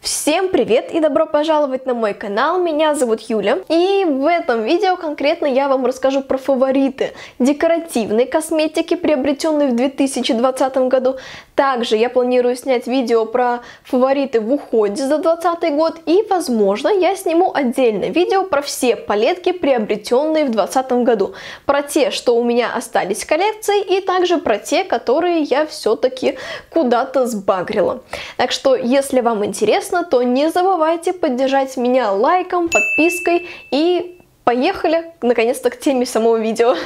Всем привет и добро пожаловать на мой канал, меня зовут Юля. И в этом видео конкретно я вам расскажу про фавориты декоративной косметики, приобретенной в 2020 году. Также я планирую снять видео про фавориты в уходе за 2020 год. И возможно я сниму отдельное видео про все палетки, приобретенные в 2020 году. Про те, что у меня остались в коллекции и также про те, которые я все-таки куда-то сбагрила. Так что если вам интересно, интересно, то не забывайте поддержать меня лайком, подпиской и поехали наконец-то к теме самого видео.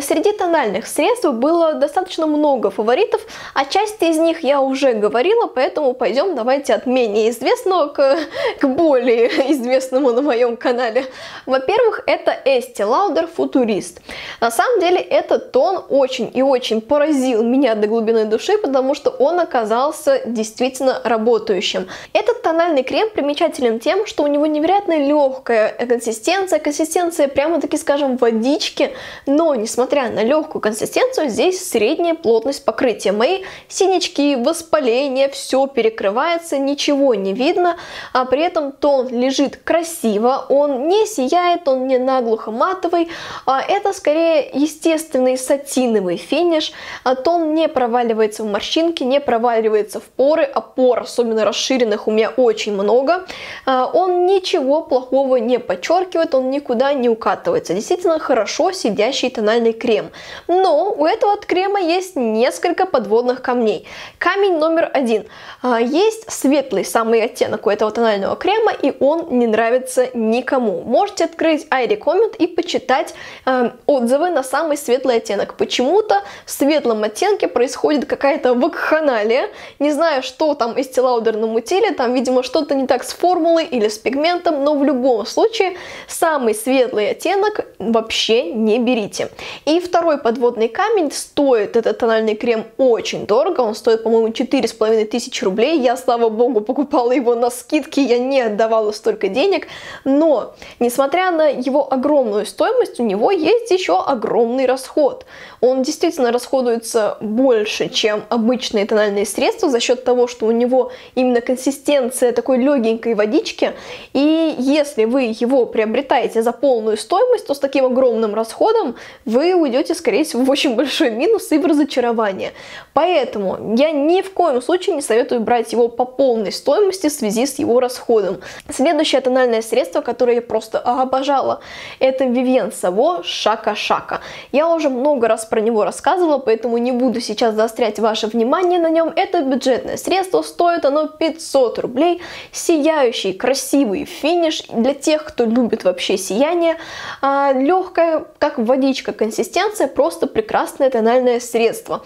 Среди тональных средств было достаточно много фаворитов, а часть из них я уже говорила, поэтому пойдем давайте от менее известного к, к более известному на моем канале. Во-первых, это Estee Lauder Futurist. На самом деле этот тон очень и очень поразил меня до глубины души, потому что он оказался действительно работающим. Этот тональный крем примечателен тем, что у него невероятно легкая консистенция, консистенция прямо-таки, скажем, водички, но несмотря на легкую консистенцию, здесь средняя плотность покрытия. Мои синячки, воспаления, все перекрывается, ничего не видно, а при этом тон лежит красиво, он не сияет, он не наглухо матовый, а это скорее естественный сатиновый финиш, а тон не проваливается в морщинки, не проваливается в поры, а пор, особенно расширенных, у меня очень много. А он ничего плохого не подчеркивает, он никуда не укатывается. Действительно хорошо сидящий тональный крем. Но у этого крема есть несколько подводных камней. Камень номер один. А, есть светлый самый оттенок у этого тонального крема, и он не нравится никому. Можете открыть iRecommend и почитать э, отзывы на самый светлый оттенок. Почему-то в светлом оттенке происходит какая-то вакханалия. Не знаю, что там из Lauder намутили, там, видимо, что-то не так с формулой или с пигментом, но в любом случае самый светлый оттенок вообще не берите. И второй подводный камень стоит этот тональный крем очень дорого, он стоит, по-моему, четыре с половиной тысячи рублей. Я, слава богу, покупала его на скидке, я не отдавала столько денег, но, несмотря на его огромную стоимость, у него есть еще огромный расход. Он действительно расходуется больше, чем обычные тональные средства за счет того, что у него именно консистенция такой легенькой водички, и если вы его приобретаете за полную стоимость, то с таким огромным расходом вы уйдете, скорее всего, в очень большой минус и в разочарование. Поэтому я ни в коем случае не советую брать его по полной стоимости в связи с его расходом. Следующее тональное средство, которое я просто обожала, это Vivienne Savo Шака Шака. Я уже много раз про него рассказывала, поэтому не буду сейчас заострять ваше внимание на нем. Это бюджетное средство, стоит оно 500 рублей. Сияющий, красивый финиш для тех, кто любит вообще сияние. А, легкая, как водичка, консистенция просто прекрасное тональное средство.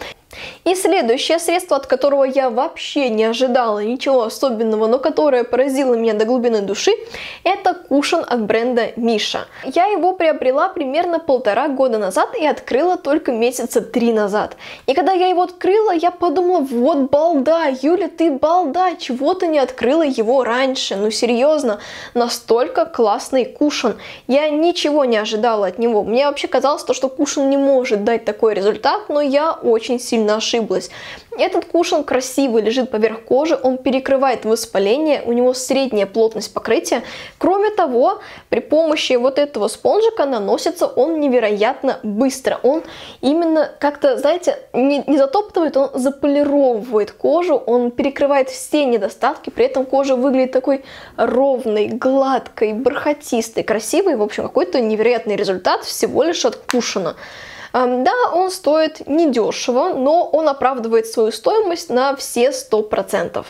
И следующее средство, от которого я вообще не ожидала ничего особенного, но которое поразило меня до глубины души, это кушан от бренда Миша. Я его приобрела примерно полтора года назад и открыла только месяца три назад. И когда я его открыла, я подумала, вот балда, Юля, ты балда, чего ты не открыла его раньше? Ну серьезно, настолько классный кушан. Я ничего не ожидала от него. Мне вообще казалось, что кушан не может дать такой результат, но я очень сильно сильно ошиблась. Этот кушан красивый, лежит поверх кожи, он перекрывает воспаление, у него средняя плотность покрытия. Кроме того, при помощи вот этого спонжика наносится он невероятно быстро. Он именно как-то, знаете, не, не затоптывает, он заполировывает кожу, он перекрывает все недостатки, при этом кожа выглядит такой ровной, гладкой, бархатистой, красивой. В общем, какой-то невероятный результат всего лишь от кушана. Да, он стоит недешево, но он оправдывает свою стоимость на все 100%.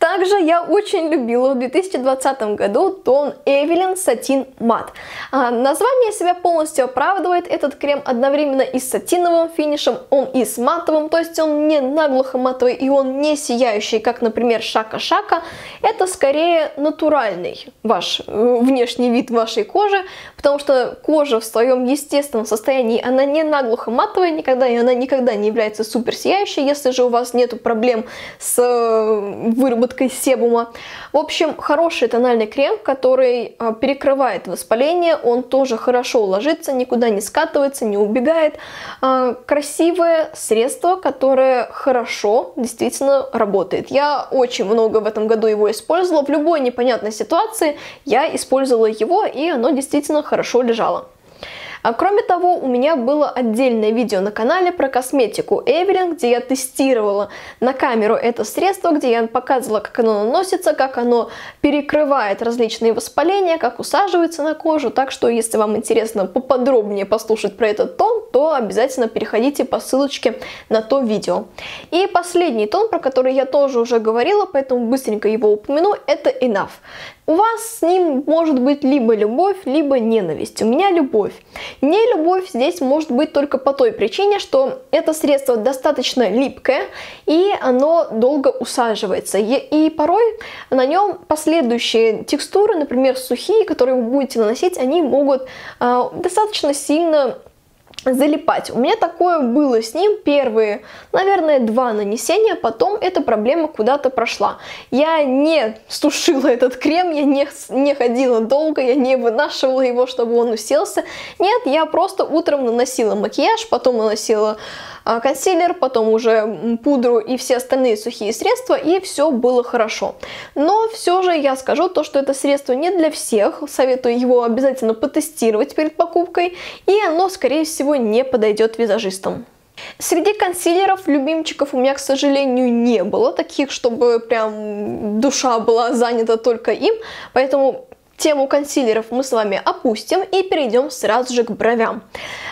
Также я очень любила в 2020 году тон Evelyn Satin Matte. А, название себя полностью оправдывает. Этот крем одновременно и с сатиновым финишем, он и с матовым, то есть он не наглухо матовый и он не сияющий, как, например, Шака-Шака. Это скорее натуральный ваш э, внешний вид вашей кожи, потому что кожа в своем естественном состоянии, она не наглухо матовая никогда, и она никогда не является супер сияющей. Если же у вас нету проблем с э, выработкой себума. В общем, хороший тональный крем, который а, перекрывает воспаление, он тоже хорошо ложится, никуда не скатывается, не убегает. А, красивое средство, которое хорошо действительно работает. Я очень много в этом году его использовала. В любой непонятной ситуации я использовала его, и оно действительно хорошо лежало. А кроме того, у меня было отдельное видео на канале про косметику Эвелин, где я тестировала на камеру это средство, где я показывала, как оно наносится, как оно перекрывает различные воспаления, как усаживается на кожу. Так что, если вам интересно поподробнее послушать про этот тон, то обязательно переходите по ссылочке на то видео. И последний тон, про который я тоже уже говорила, поэтому быстренько его упомяну, это Enough. У вас с ним может быть либо любовь, либо ненависть. У меня любовь. Не любовь здесь может быть только по той причине, что это средство достаточно липкое и оно долго усаживается. И, порой на нем последующие текстуры, например, сухие, которые вы будете наносить, они могут э, достаточно сильно залипать. У меня такое было с ним первые, наверное, два нанесения, потом эта проблема куда-то прошла. Я не сушила этот крем, я не, не ходила долго, я не вынашивала его, чтобы он уселся. Нет, я просто утром наносила макияж, потом наносила консилер, потом уже пудру и все остальные сухие средства, и все было хорошо. Но все же я скажу то, что это средство не для всех, советую его обязательно потестировать перед покупкой, и оно, скорее всего, не подойдет визажистам. Среди консилеров, любимчиков у меня, к сожалению, не было таких, чтобы прям душа была занята только им, поэтому Тему консилеров мы с вами опустим и перейдем сразу же к бровям.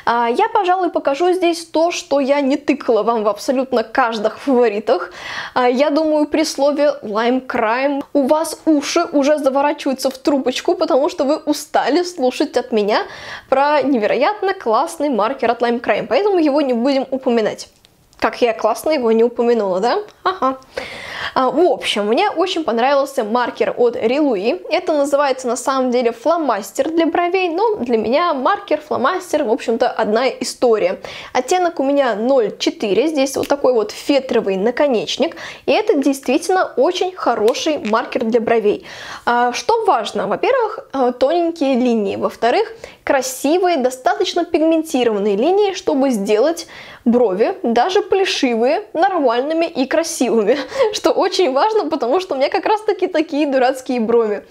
А, я, пожалуй, покажу здесь то, что я не тыкала вам в абсолютно каждых фаворитах. А, я думаю, при слове Lime Crime у вас уши уже заворачиваются в трубочку, потому что вы устали слушать от меня про невероятно классный маркер от Lime Crime, поэтому его не будем упоминать. Как я классно его не упомянула, да? Ага. А, в общем, мне очень понравился маркер от Рилуи. Это называется на самом деле фломастер для бровей, но для меня маркер, фломастер, в общем-то, одна история. Оттенок у меня 0,4, здесь вот такой вот фетровый наконечник, и это действительно очень хороший маркер для бровей. А, что важно? Во-первых, а, тоненькие линии, во-вторых, красивые, достаточно пигментированные линии, чтобы сделать брови, даже плешивые, нормальными и красивыми, что очень важно, потому что у меня как раз таки такие дурацкие брови.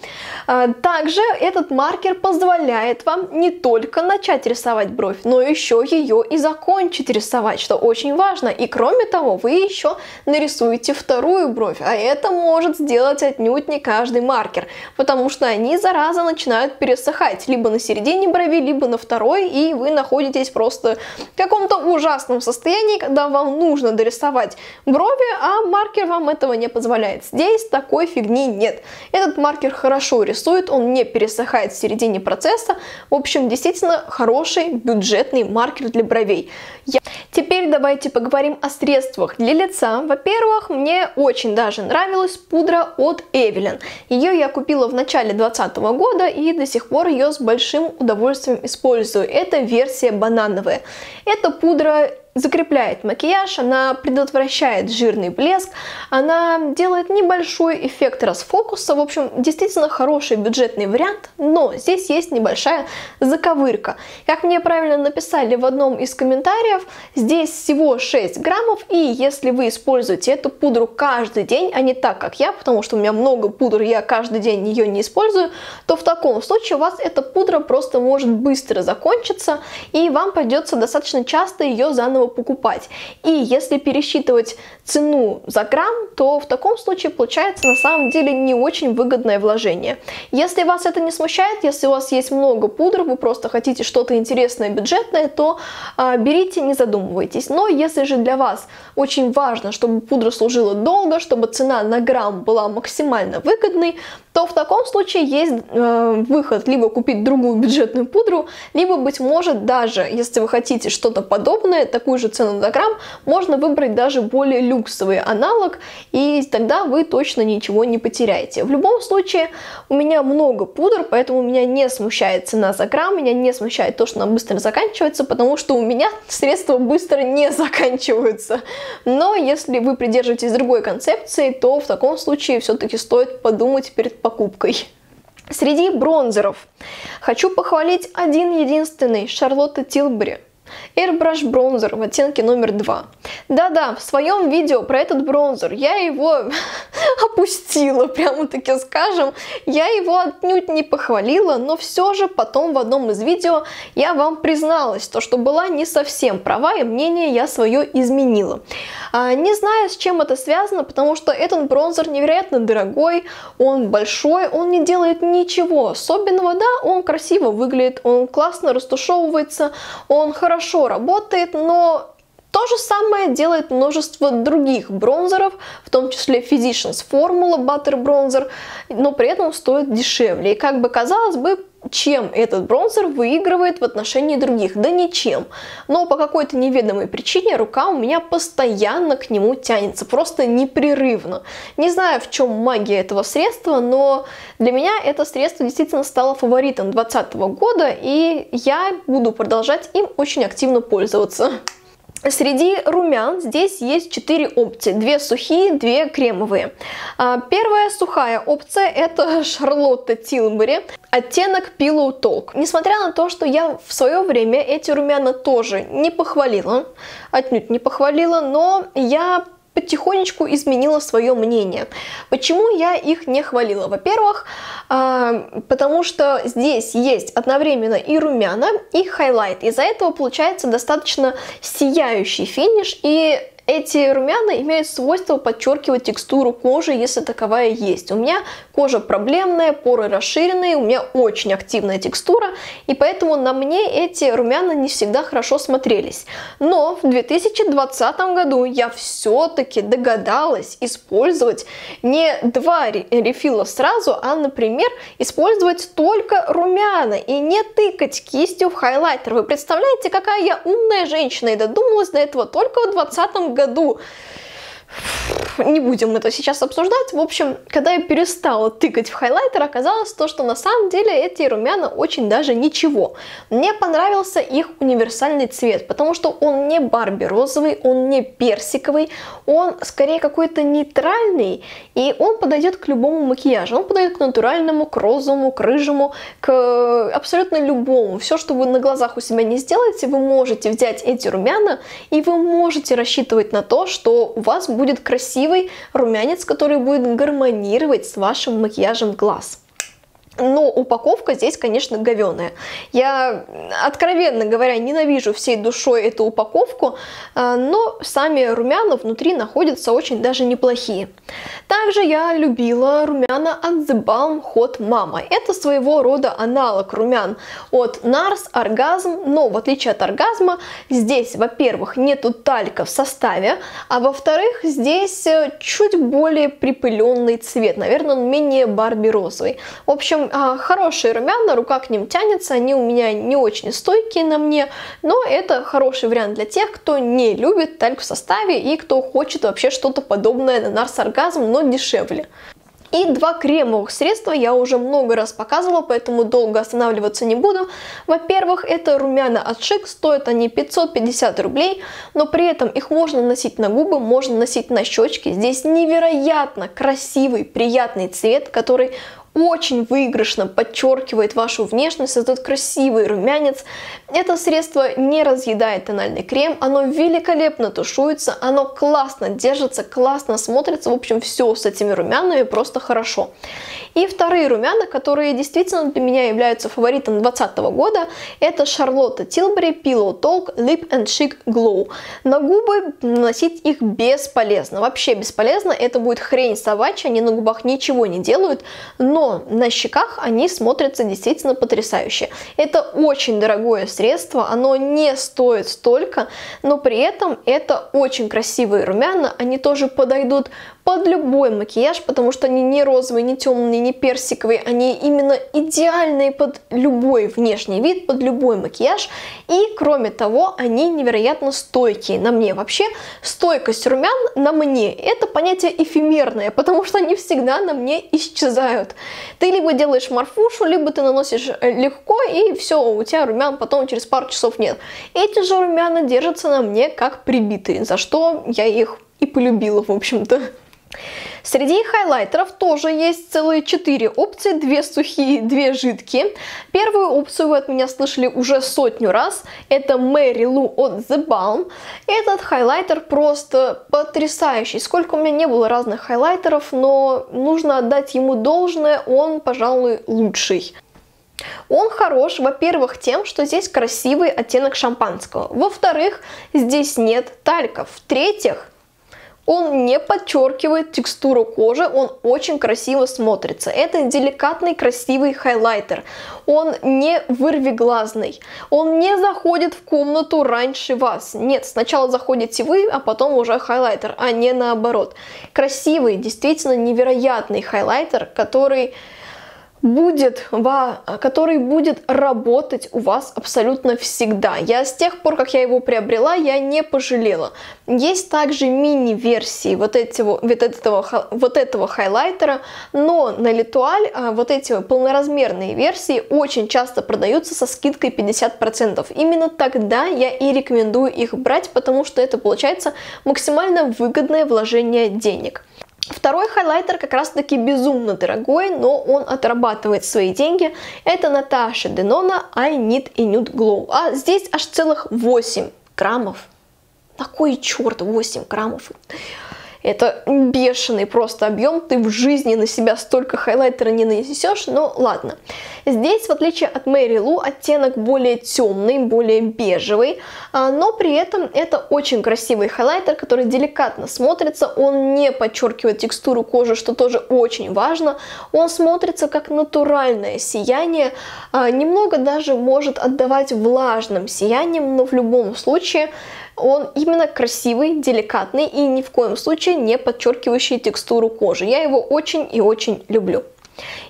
А, также этот маркер позволяет вам не только начать рисовать бровь, но еще ее и закончить рисовать, что очень важно. И кроме того, вы еще нарисуете вторую бровь, а это может сделать отнюдь не каждый маркер, потому что они, зараза, начинают пересыхать либо на середине брови, либо на второй, и вы находитесь просто в каком-то ужасном состоянии, когда вам нужно дорисовать брови, а маркер вам этого не позволяет. Здесь такой фигни нет. Этот маркер хорошо рисует, он не пересыхает в середине процесса. В общем, действительно хороший бюджетный маркер для бровей. Я... Теперь давайте поговорим о средствах для лица. Во-первых, мне очень даже нравилась пудра от Evelyn. Ее я купила в начале 2020 года и до сих пор ее с большим удовольствием использую. Это версия банановая. Эта пудра закрепляет макияж, она предотвращает жирный блеск, она делает небольшой эффект расфокуса, в общем, действительно хороший бюджетный вариант, но здесь есть небольшая заковырка. Как мне правильно написали в одном из комментариев, здесь всего 6 граммов, и если вы используете эту пудру каждый день, а не так, как я, потому что у меня много пудр, я каждый день ее не использую, то в таком случае у вас эта пудра просто может быстро закончиться, и вам придется достаточно часто ее заново покупать. И если пересчитывать цену за грамм, то в таком случае получается на самом деле не очень выгодное вложение. Если вас это не смущает, если у вас есть много пудр, вы просто хотите что-то интересное, бюджетное, то э, берите, не задумывайтесь. Но если же для вас очень важно, чтобы пудра служила долго, чтобы цена на грамм была максимально выгодной, то в таком случае есть э, выход либо купить другую бюджетную пудру, либо, быть может, даже если вы хотите что-то подобное, такую же цену за грамм, можно выбрать даже более люксовый аналог, и тогда вы точно ничего не потеряете. В любом случае, у меня много пудр, поэтому меня не смущает цена за грамм, меня не смущает то, что она быстро заканчивается, потому что у меня средства быстро не заканчиваются. Но если вы придерживаетесь другой концепции, то в таком случае все-таки стоит подумать перед покупкой. Среди бронзеров хочу похвалить один единственный Шарлотта Тилбери. Airbrush бронзер в оттенке номер 2. Да-да, в своем видео про этот бронзер я его опустила, прямо таки скажем. Я его отнюдь не похвалила, но все же потом в одном из видео я вам призналась, то, что была не совсем права, и мнение я свое изменила. А, не знаю, с чем это связано, потому что этот бронзер невероятно дорогой, он большой, он не делает ничего особенного, да, он красиво выглядит, он классно растушевывается, он хорошо работает, но то же самое делает множество других бронзеров, в том числе Physicians Formula Butter Bronzer, но при этом стоит дешевле. И как бы казалось бы, чем этот бронзер выигрывает в отношении других? Да ничем. Но по какой-то неведомой причине рука у меня постоянно к нему тянется, просто непрерывно. Не знаю, в чем магия этого средства, но для меня это средство действительно стало фаворитом 2020 года, и я буду продолжать им очень активно пользоваться. Среди румян здесь есть 4 опции. Две сухие, две кремовые. А, первая сухая опция это Charlotte Tilbury, оттенок Pillow Talk. Несмотря на то, что я в свое время эти румяна тоже не похвалила, отнюдь не похвалила, но я потихонечку изменила свое мнение. Почему я их не хвалила? Во-первых, а, потому что здесь есть одновременно и румяна, и хайлайт. Из-за этого получается достаточно сияющий финиш и эти румяна имеют свойство подчеркивать текстуру кожи, если таковая есть. У меня кожа проблемная, поры расширенные, у меня очень активная текстура, и поэтому на мне эти румяна не всегда хорошо смотрелись. Но в 2020 году я все-таки догадалась использовать не два рефила сразу, а, например, использовать только румяна и не тыкать кистью в хайлайтер. Вы представляете, какая я умная женщина и додумалась до этого только в 2020 году году не будем это сейчас обсуждать. В общем, когда я перестала тыкать в хайлайтер, оказалось то, что на самом деле эти румяна очень даже ничего. Мне понравился их универсальный цвет, потому что он не барби розовый, он не персиковый, он скорее какой-то нейтральный, и он подойдет к любому макияжу. Он подойдет к натуральному, к розовому, к рыжему, к абсолютно любому. Все, что вы на глазах у себя не сделаете, вы можете взять эти румяна, и вы можете рассчитывать на то, что у вас будет красивый румянец, который будет гармонировать с вашим макияжем глаз. Но упаковка здесь, конечно, говеная. Я, откровенно говоря, ненавижу всей душой эту упаковку, а, но сами румяна внутри находятся очень даже неплохие. Также я любила румяна от The Balm Hot Mama. Это своего рода аналог румян от NARS Orgasm, но в отличие от оргазма, здесь, во-первых, нету талька в составе, а во-вторых, здесь э, чуть более припыленный цвет, наверное, он менее барби розовый. В общем, а, хорошие румяна, рука к ним тянется, они у меня не очень стойкие на мне, но это хороший вариант для тех, кто не любит тальк в составе и кто хочет вообще что-то подобное на Нарс Оргазм, но дешевле. И два кремовых средства я уже много раз показывала, поэтому долго останавливаться не буду. Во-первых, это румяна от Шик, стоят они 550 рублей, но при этом их можно носить на губы, можно носить на щечки. Здесь невероятно красивый, приятный цвет, который очень выигрышно подчеркивает вашу внешность, создает красивый румянец. Это средство не разъедает тональный крем, оно великолепно тушуется, оно классно держится, классно смотрится, в общем, все с этими румянами просто хорошо. И вторые румяна, которые действительно для меня являются фаворитом 2020 года, это Charlotte Tilbury Pillow Talk Lip and Cheek Glow. На губы наносить их бесполезно, вообще бесполезно, это будет хрень собачья, они на губах ничего не делают, но на щеках они смотрятся действительно потрясающе. Это очень дорогое средство, оно не стоит столько, но при этом это очень красивые румяна, они тоже подойдут под любой макияж, потому что они не розовые, не темные, не персиковые, они именно идеальные под любой внешний вид, под любой макияж. И кроме того, они невероятно стойкие на мне. Вообще, стойкость румян на мне это понятие эфемерное, потому что они всегда на мне исчезают. Ты либо делаешь морфушу, либо ты наносишь э, легко, и все, у тебя румян потом через пару часов нет. Эти же румяна держатся на мне как прибитые, за что я их и полюбила, в общем-то. Среди хайлайтеров тоже есть целые четыре опции, две сухие, две жидкие. Первую опцию вы от меня слышали уже сотню раз, это Mary Lou от The Balm. Этот хайлайтер просто потрясающий. Сколько у меня не было разных хайлайтеров, но нужно отдать ему должное, он, пожалуй, лучший. Он хорош, во-первых, тем, что здесь красивый оттенок шампанского. Во-вторых, здесь нет тальков. В-третьих, он не подчеркивает текстуру кожи, он очень красиво смотрится. Это деликатный, красивый хайлайтер. Он не вырвиглазный. Он не заходит в комнату раньше вас. Нет, сначала заходите вы, а потом уже хайлайтер, а не наоборот. Красивый, действительно невероятный хайлайтер, который будет, который будет работать у вас абсолютно всегда. Я с тех пор, как я его приобрела, я не пожалела. Есть также мини-версии вот этого, вот, этого, вот этого хайлайтера, но на Литуаль а, вот эти полноразмерные версии очень часто продаются со скидкой 50%. Именно тогда я и рекомендую их брать, потому что это получается максимально выгодное вложение денег. Второй хайлайтер как раз таки безумно дорогой, но он отрабатывает свои деньги. Это Наташа Денона I Need a Nude Glow. А здесь аж целых 8 граммов. Такой черт, 8 граммов. Это бешеный просто объем, ты в жизни на себя столько хайлайтера не нанесешь, но ладно. Здесь, в отличие от Мэри Лу, оттенок более темный, более бежевый, а, но при этом это очень красивый хайлайтер, который деликатно смотрится, он не подчеркивает текстуру кожи, что тоже очень важно, он смотрится как натуральное сияние, а, немного даже может отдавать влажным сиянием, но в любом случае он именно красивый, деликатный и ни в коем случае не подчеркивающий текстуру кожи. Я его очень и очень люблю.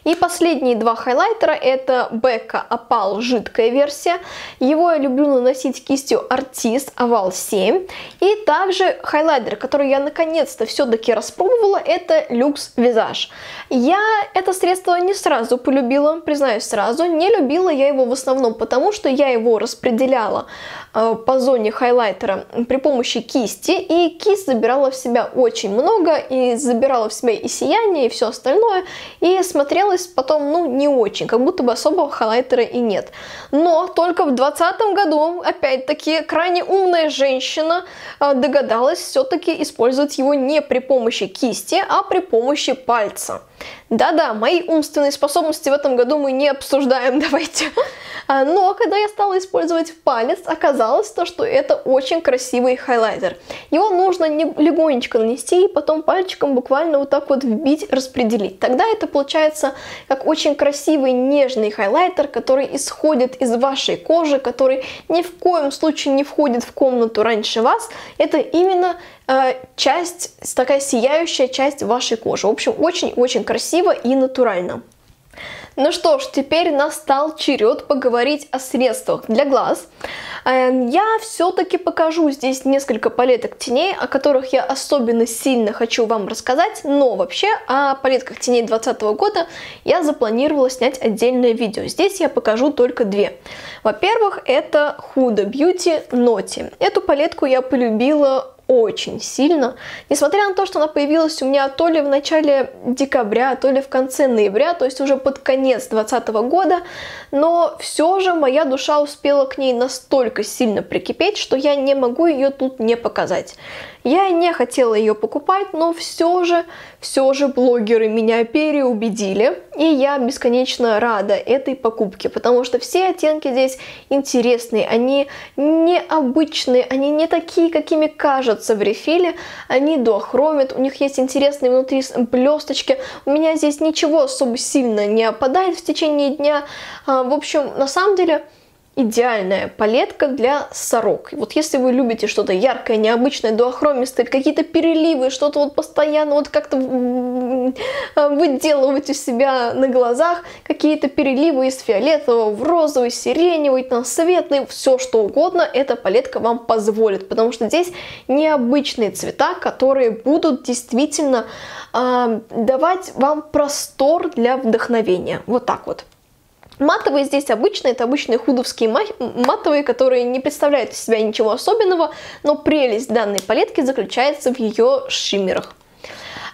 И последние два хайлайтера это Becca Opal жидкая версия. Его я люблю наносить кистью Artist Oval 7. И также хайлайтер, который я наконец-то все-таки распробовала, это Lux Visage. Я это средство не сразу полюбила, признаюсь сразу. Не любила я его в основном потому, что я его распределяла по зоне хайлайтера при помощи кисти. И кисть забирала в себя очень много, и забирала в себя и сияние, и все остальное. И смотрелось потом, ну, не очень, как будто бы особого хайлайтера и нет. Но только в 2020 году, опять-таки, крайне умная женщина э, догадалась все-таки использовать его не при помощи кисти, а при помощи пальца. Да-да, мои умственные способности в этом году мы не обсуждаем, давайте. А, но когда я стала использовать палец, оказалось то, что это очень красивый хайлайтер. Его нужно не легонечко нанести и потом пальчиком буквально вот так вот вбить, распределить. Тогда это получается как очень красивый нежный хайлайтер, который исходит из вашей кожи, который ни в коем случае не входит в комнату раньше вас. Это именно часть, такая сияющая часть вашей кожи. В общем, очень-очень красиво и натурально. Ну что ж, теперь настал черед поговорить о средствах для глаз. Эм, я все-таки покажу здесь несколько палеток теней, о которых я особенно сильно хочу вам рассказать, но вообще о палетках теней 2020 года я запланировала снять отдельное видео. Здесь я покажу только две. Во-первых, это Huda Beauty Naughty. Эту палетку я полюбила очень сильно. Несмотря на то, что она появилась у меня то ли в начале декабря, то ли в конце ноября, то есть уже под конец 2020 года, но все же моя душа успела к ней настолько сильно прикипеть, что я не могу ее тут не показать. Я не хотела ее покупать, но все же, все же блогеры меня переубедили, и я бесконечно рада этой покупке, потому что все оттенки здесь интересные, они необычные, они не такие, какими кажутся в рефиле, они дуохромят, у них есть интересные внутри блесточки, у меня здесь ничего особо сильно не опадает в течение дня, а, в общем, на самом деле идеальная палетка для сорок. Вот если вы любите что-то яркое, необычное, дуохромистое, какие-то переливы, что-то вот постоянно вот как-то выделывать у себя на глазах, какие-то переливы из фиолетового в розовый, сиреневый, на светлый, все что угодно, эта палетка вам позволит, потому что здесь необычные цвета, которые будут действительно э, давать вам простор для вдохновения. Вот так вот. Матовые здесь обычные, это обычные худовские матовые, которые не представляют из себя ничего особенного, но прелесть данной палетки заключается в ее шиммерах.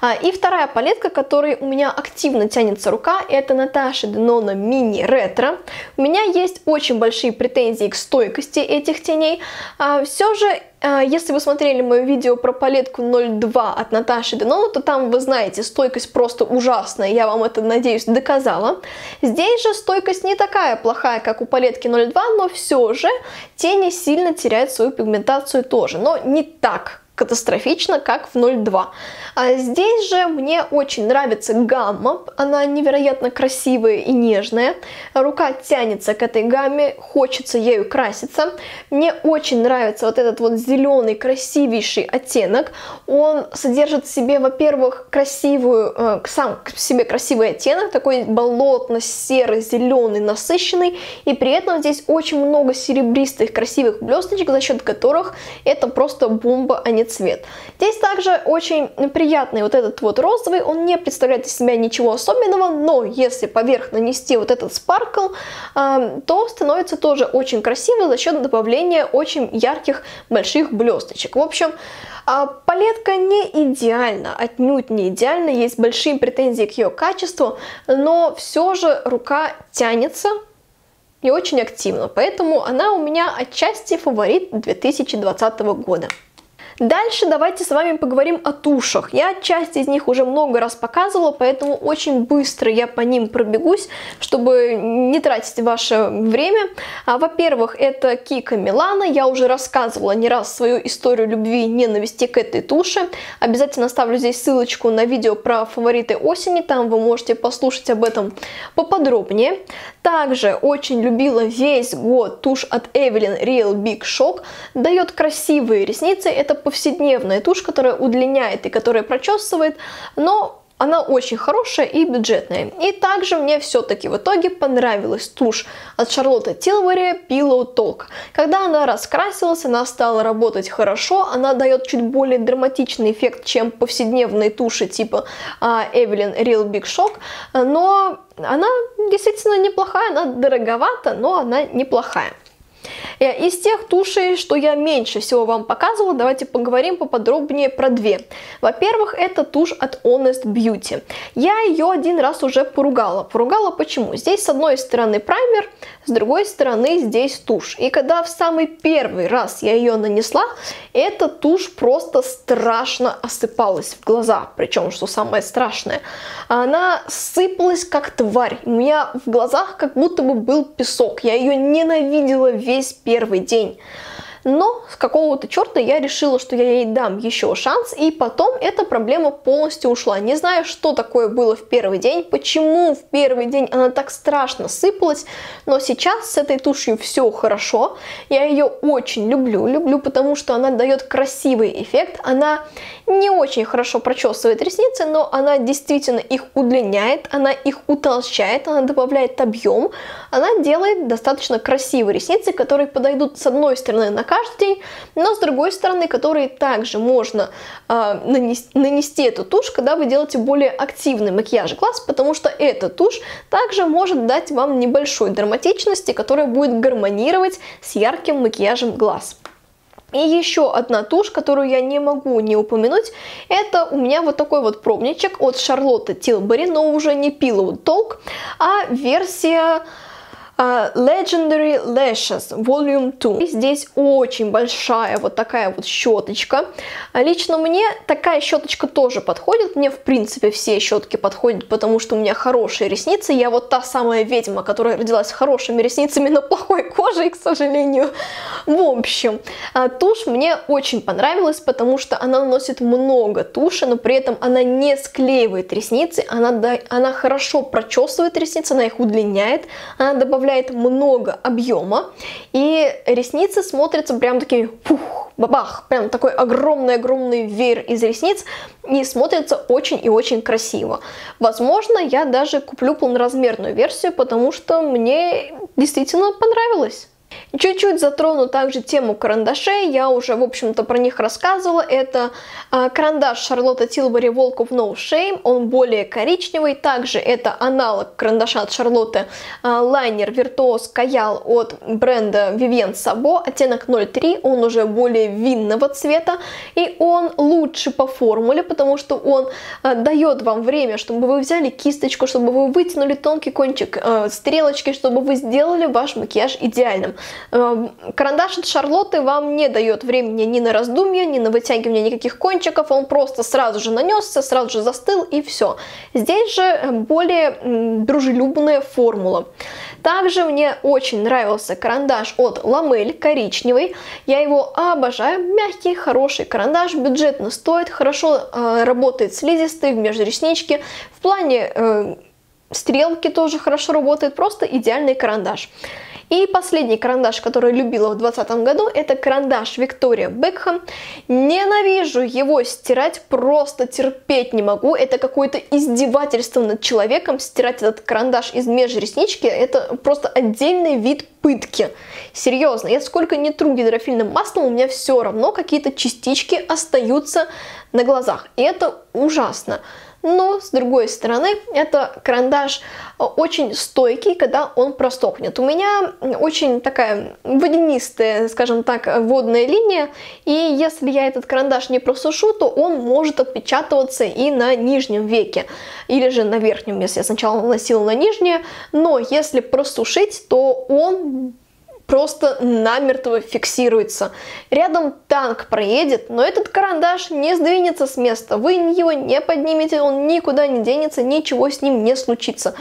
А, и вторая палетка, которой у меня активно тянется рука, это Наташа Денона Мини Ретро. У меня есть очень большие претензии к стойкости этих теней. А, Все же а, если вы смотрели мое видео про палетку 02 от Наташи Денона, то там, вы знаете, стойкость просто ужасная, я вам это, надеюсь, доказала. Здесь же стойкость не такая плохая, как у палетки 02, но все же тени сильно теряют свою пигментацию тоже, но не так катастрофично, как в 0.2. А здесь же мне очень нравится гамма, она невероятно красивая и нежная. Рука тянется к этой гамме, хочется ею краситься. Мне очень нравится вот этот вот зеленый красивейший оттенок. Он содержит в себе, во-первых, красивую, э, сам к себе красивый оттенок, такой болотно-серый, зеленый, насыщенный. И при этом здесь очень много серебристых красивых блесточек, за счет которых это просто бомба, а не синий цвет. Здесь также очень приятный вот этот вот розовый, он не представляет из себя ничего особенного, но если поверх нанести вот этот спаркл, то становится тоже очень красиво за счет добавления очень ярких больших блесточек. В общем, а, палетка не идеальна, отнюдь не идеальна, есть большие претензии к ее качеству, но все же рука тянется и очень активно, поэтому она у меня отчасти фаворит 2020 года. Дальше давайте с вами поговорим о тушах. Я часть из них уже много раз показывала, поэтому очень быстро я по ним пробегусь, чтобы не тратить ваше время. А, Во-первых, это Кика Милана. Я уже рассказывала не раз свою историю любви и ненависти к этой туше. Обязательно оставлю здесь ссылочку на видео про фавориты осени, там вы можете послушать об этом поподробнее. Также очень любила весь год тушь от Evelyn Real Big Shock. Дает красивые ресницы. Это повседневная тушь, которая удлиняет и которая прочесывает, но она очень хорошая и бюджетная. И также мне все-таки в итоге понравилась тушь от Шарлотты Тилбери Pillow Talk. Когда она раскрасилась, она стала работать хорошо, она дает чуть более драматичный эффект, чем повседневные туши типа uh, Evelyn Real Big Shock, но она действительно неплохая, она дороговата, но она неплохая. Э, из тех тушей, что я меньше всего вам показывала, давайте поговорим поподробнее про две. Во-первых, это тушь от Honest Beauty. Я ее один раз уже поругала. Поругала почему? Здесь с одной стороны праймер, с другой стороны здесь тушь. И когда в самый первый раз я ее нанесла, эта тушь просто страшно осыпалась в глаза. Причем, что самое страшное, она сыпалась как тварь. У меня в глазах как будто бы был песок. Я ее ненавидела весь первый день. Но с какого-то черта я решила, что я ей дам еще шанс, и потом эта проблема полностью ушла. Не знаю, что такое было в первый день, почему в первый день она так страшно сыпалась, но сейчас с этой тушью все хорошо. Я ее очень люблю, люблю, потому что она дает красивый эффект, она не очень хорошо прочесывает ресницы, но она действительно их удлиняет, она их утолщает, она добавляет объем, она делает достаточно красивые ресницы, которые подойдут с одной стороны на каждый день, но с другой стороны, которые также можно э, нанести, нанести эту тушь, когда вы делаете более активный макияж глаз, потому что эта тушь также может дать вам небольшой драматичности, которая будет гармонировать с ярким макияжем глаз. И еще одна тушь, которую я не могу не упомянуть, это у меня вот такой вот пробничек от Шарлотты Тилбери, но уже не Pillow Talk, а версия Legendary Lashes Volume 2. Здесь очень большая вот такая вот щеточка. А лично мне такая щеточка тоже подходит. Мне, в принципе, все щетки подходят, потому что у меня хорошие ресницы. Я вот та самая ведьма, которая родилась хорошими ресницами, но плохой кожей, к сожалению. В общем, а, тушь мне очень понравилась, потому что она наносит много туши, но при этом она не склеивает ресницы. Она, она хорошо прочесывает ресницы, она их удлиняет. Она добавляет добавляет много объема, и ресницы смотрятся прям такими, пух, бабах, прям такой огромный-огромный веер из ресниц, и смотрится очень и очень красиво. Возможно, я даже куплю полноразмерную версию, потому что мне действительно понравилось. Чуть-чуть затрону также тему карандашей, я уже, в общем-то, про них рассказывала. Это э, карандаш Шарлотта Тилбери of No Shame, он более коричневый. Также это аналог карандаша от Шарлотты э, лайнер Virtuos Каял от бренда Vivienne Sabo, оттенок 03, он уже более винного цвета, и он лучше по формуле, потому что он э, дает вам время, чтобы вы взяли кисточку, чтобы вы вытянули тонкий кончик э, стрелочки, чтобы вы сделали ваш макияж идеальным. Эм, карандаш от Шарлотты вам не дает времени ни на раздумья, ни на вытягивание никаких кончиков, он просто сразу же нанесся, сразу же застыл и все. Здесь же э, более дружелюбная формула. Также мне очень нравился карандаш от Ламель, коричневый. Я его обожаю. Мягкий, хороший карандаш, бюджетно стоит, хорошо э, работает слизистый в межресничке. В плане э, стрелки тоже хорошо работает, просто идеальный карандаш. И последний карандаш, который любила в 2020 году, это карандаш Виктория Бекхэм. Ненавижу его стирать, просто терпеть не могу. Это какое-то издевательство над человеком. Стирать этот карандаш из межреснички, это просто отдельный вид пытки. Серьезно, я сколько не тру гидрофильным маслом, у меня все равно какие-то частички остаются на глазах. И это ужасно но с другой стороны это карандаш э, очень стойкий, когда он простокнет. У меня очень такая водянистая, скажем так, водная линия, и если я этот карандаш не просушу, то он может отпечатываться и на нижнем веке, или же на верхнем, если я сначала наносила на нижнее, но если просушить, то он просто намертво фиксируется. Рядом танк проедет, но этот карандаш не сдвинется с места. Вы его не поднимете, он никуда не денется, ничего с ним не случится.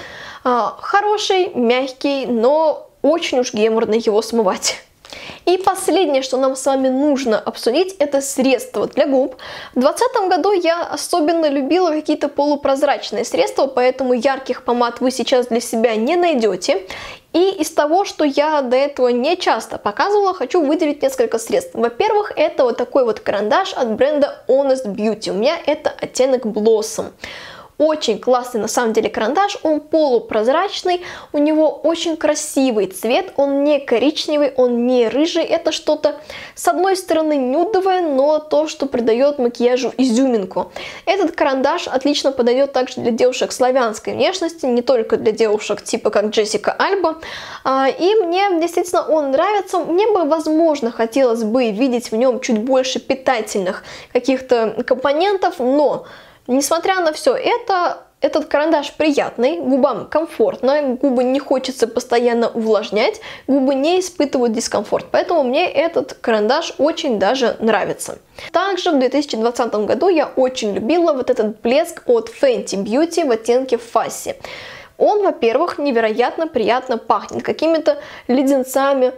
А, хороший, мягкий, но очень уж геморно его смывать. И последнее, что нам с вами нужно обсудить, это средства для губ. В 2020 году я особенно любила какие-то полупрозрачные средства, поэтому ярких помад вы сейчас для себя не найдете. И из того, что я до этого не часто показывала, хочу выделить несколько средств. Во-первых, это вот такой вот карандаш от бренда Honest Beauty. У меня это оттенок Blossom. Очень классный на самом деле карандаш, он полупрозрачный, у него очень красивый цвет, он не коричневый, он не рыжий, это что-то с одной стороны нюдовое, но то, что придает макияжу изюминку. Этот карандаш отлично подойдет также для девушек славянской внешности, не только для девушек типа как Джессика Альба. А, и мне действительно он нравится, мне бы возможно хотелось бы видеть в нем чуть больше питательных каких-то компонентов, но Несмотря на все это, этот карандаш приятный, губам комфортно, губы не хочется постоянно увлажнять, губы не испытывают дискомфорт, поэтому мне этот карандаш очень даже нравится. Также в 2020 году я очень любила вот этот блеск от Fenty Beauty в оттенке Фасси. Он, во-первых, невероятно приятно пахнет какими-то леденцами,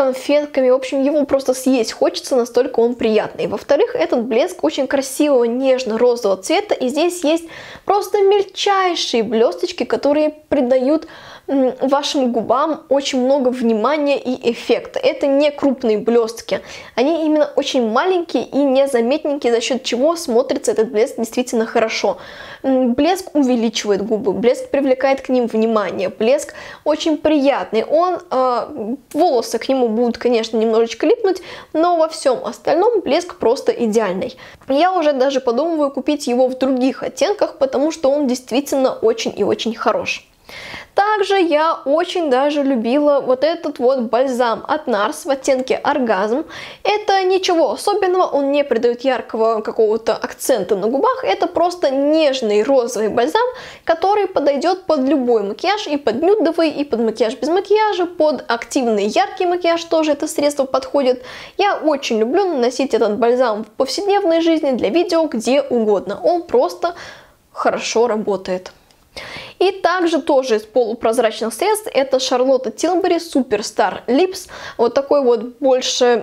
конфетками. В общем, его просто съесть хочется, настолько он приятный. Во-вторых, этот блеск очень красивого нежно-розового цвета. И здесь есть просто мельчайшие блесточки, которые придают вашим губам очень много внимания и эффекта. Это не крупные блестки. Они именно очень маленькие и незаметненькие, за счет чего смотрится этот блеск действительно хорошо. Блеск увеличивает губы, блеск привлекает к ним внимание, блеск очень приятный. Он, э, волосы к нему будут, конечно, немножечко липнуть, но во всем остальном блеск просто идеальный. Я уже даже подумываю купить его в других оттенках, потому что он действительно очень и очень хорош. Также я очень даже любила вот этот вот бальзам от NARS в оттенке оргазм. Это ничего особенного, он не придает яркого какого-то акцента на губах. Это просто нежный розовый бальзам, который подойдет под любой макияж, и под нюдовый, и под макияж без макияжа, под активный яркий макияж тоже это средство подходит. Я очень люблю наносить этот бальзам в повседневной жизни, для видео, где угодно. Он просто хорошо работает. И также тоже из полупрозрачных средств это Шарлотта Тилбери Superstar Lips. Вот такой вот больше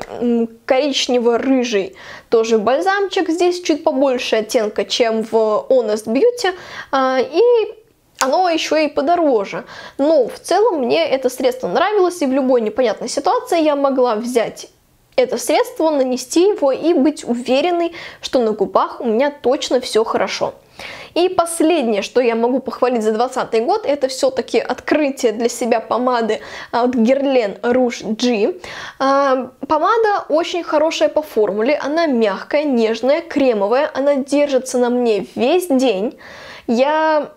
коричнево-рыжий тоже бальзамчик. Здесь чуть побольше оттенка, чем в Honest Beauty. А, и оно еще и подороже. Но в целом мне это средство нравилось, и в любой непонятной ситуации я могла взять это средство, нанести его и быть уверенной, что на губах у меня точно все хорошо. И последнее, что я могу похвалить за 2020 год, это все-таки открытие для себя помады от Guerlain Rouge G. А, помада очень хорошая по формуле, она мягкая, нежная, кремовая, она держится на мне весь день. Я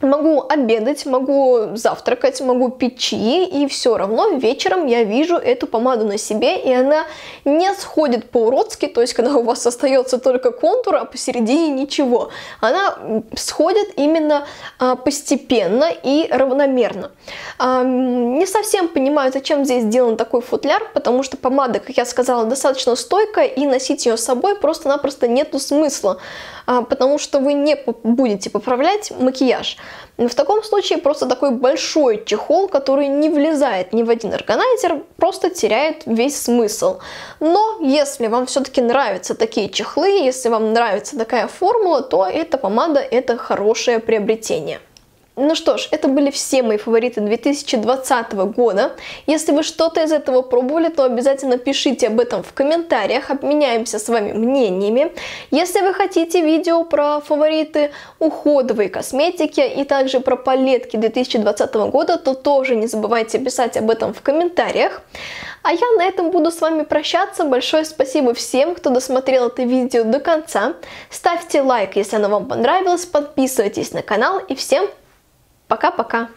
Могу обедать, могу завтракать, могу пить чаи, и все равно вечером я вижу эту помаду на себе, и она не сходит по-уродски, то есть когда у вас остается только контур, а посередине ничего. Она сходит именно а, постепенно и равномерно. А, не совсем понимаю, зачем здесь сделан такой футляр, потому что помада, как я сказала, достаточно стойкая, и носить ее с собой просто-напросто нету смысла, а, потому что вы не будете поправлять макияж. В таком случае просто такой большой чехол, который не влезает ни в один органайзер, просто теряет весь смысл. Но если вам все-таки нравятся такие чехлы, если вам нравится такая формула, то эта помада это хорошее приобретение. Ну что ж, это были все мои фавориты 2020 года. Если вы что-то из этого пробовали, то обязательно пишите об этом в комментариях, обменяемся с вами мнениями. Если вы хотите видео про фавориты уходовой косметики и также про палетки 2020 года, то тоже не забывайте писать об этом в комментариях. А я на этом буду с вами прощаться. Большое спасибо всем, кто досмотрел это видео до конца. Ставьте лайк, если оно вам понравилось, подписывайтесь на канал и всем пока! Пока-пока!